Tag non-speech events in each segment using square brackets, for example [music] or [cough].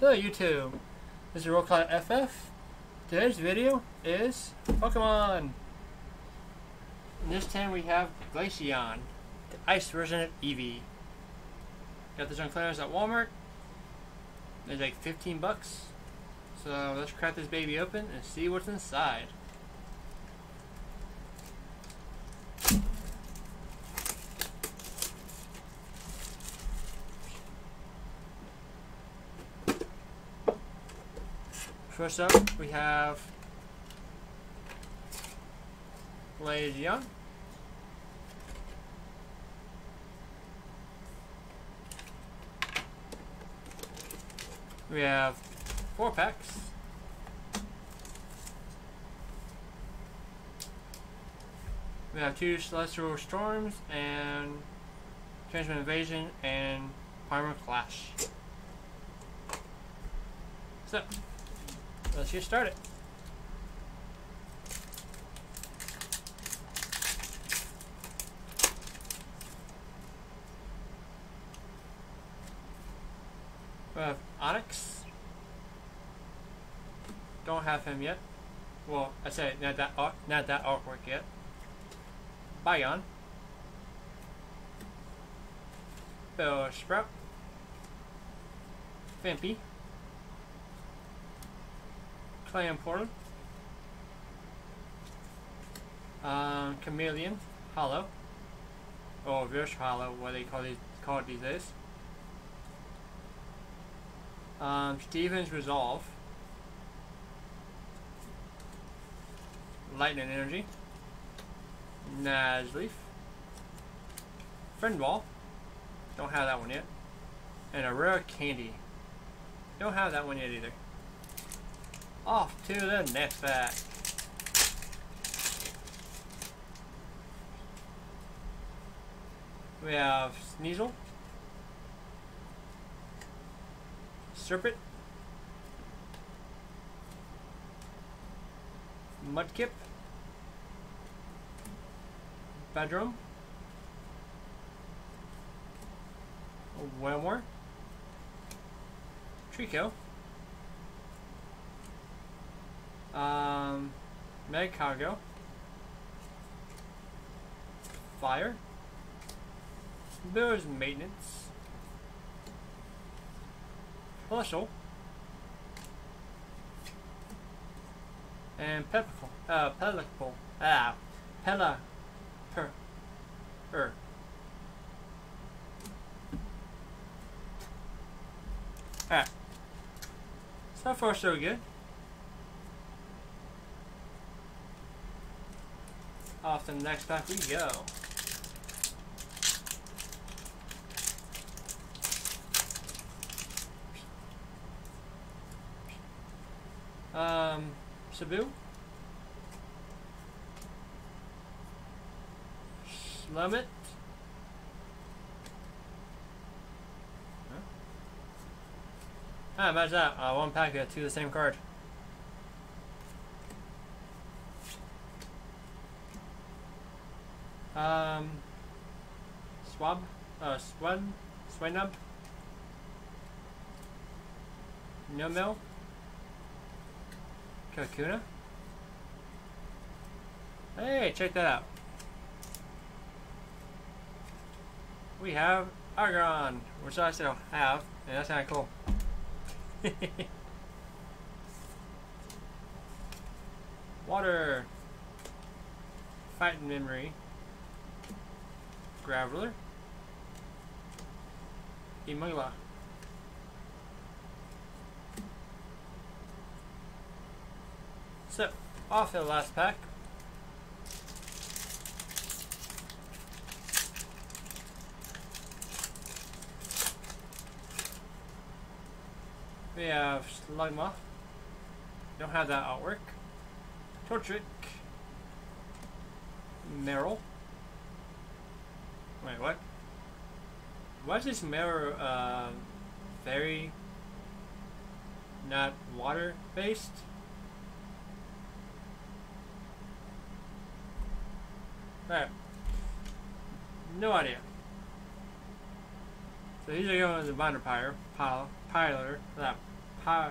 Hello YouTube, this is Warcloud FF. Today's video is Pokemon. In this time we have Glaceon, the ice version of Eevee. Got this on clearance at Walmart. It's like 15 bucks. So let's crack this baby open and see what's inside. First up, we have Glaceon. We have four packs. We have two Celestial Storms and Transmit Invasion and Primal Clash. So, let's get started. We have Onix. Don't have him yet. Well, I say not that not that artwork yet. Bion. Bellsprout. Fimpy. Clamperl. Um, Charmeleon. Holo. Or Reverse Holo, what they call these call it these days. Um, Steven's Resolve. Lightning Energy. Nuzleaf. Friendball. Don't have that one yet. And a rare candy. Don't have that one yet either. Off to the next pack. We have Sneasel. Serpent. Mudkip. Bedroom. Wailmer. Treecko. Um, Magcargo. Fire. There's maintenance. Flushel. And Peppercorn. Uh, Pellicle. Ah, Pella. Per. Er. Alright. So far, so good. To the next pack we go. Um, Sabu. Slummit. Huh? Ah, imagine that. Uh, one pack, got two of the same card. Um, Swab, uh, Swab, Swinub, No Mill, Kakuna. Hey, check that out. We have Aggron, which I still have, and that's kind of cool. [laughs] Water, Fighting Memory, Graveler, Emula. So, off the last pack. We have Slugma. Don't have that artwork. Torchic. Marill. Wait, what? Why is this mirror uh, very not water based? Alright. No idea. So are going to the binder pyre, pile, piler, that Hi.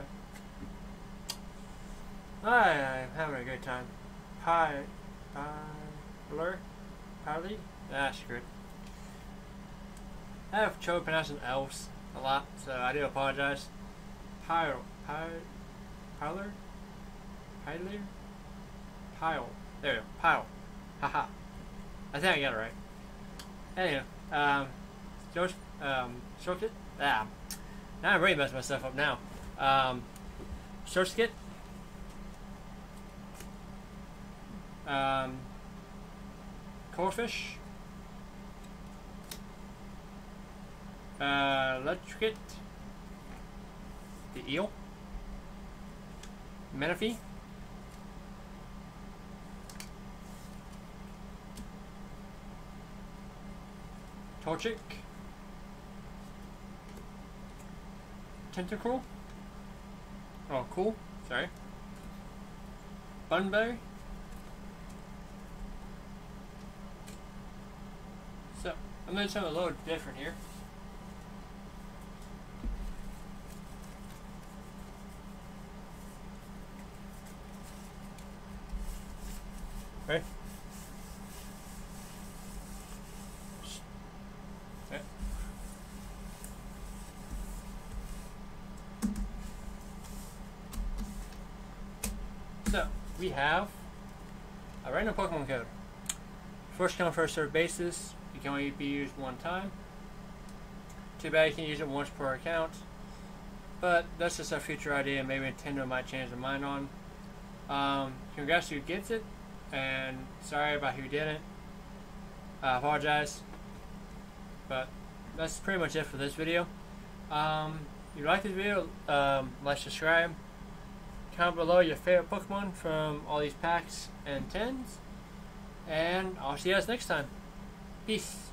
I'm having a good time. Hi. Blur? Harley? Ah, screwed. I have trouble pronouncing L's a lot, so I do apologize. Pile. Pile. Piler? Piler? Pile. There, we go, pile. Haha. I think I got it right. Anyway, um, George, um, Circuit? Ah. Now I'm really messing myself up now. Um, Circuit? Um, Corphish? Uh, Electricate? The eel? Menifee? Torchic? Tentacool? Oh, cool. Sorry. Bunberry? So, I'm going to something a little different here. Okay. So, we have a random Pokemon code. First come, first served basis. It can only be used one time. Too bad you can use it once per account. But that's just a future idea. Maybe Nintendo might change their mind on. Um, congrats who gets it, and sorry about who didn't. I apologize. But that's pretty much it for this video. Um, if you like this video, um, like, subscribe. Comment below your favorite Pokemon from all these packs and tins. And I'll see you guys next time. Peace.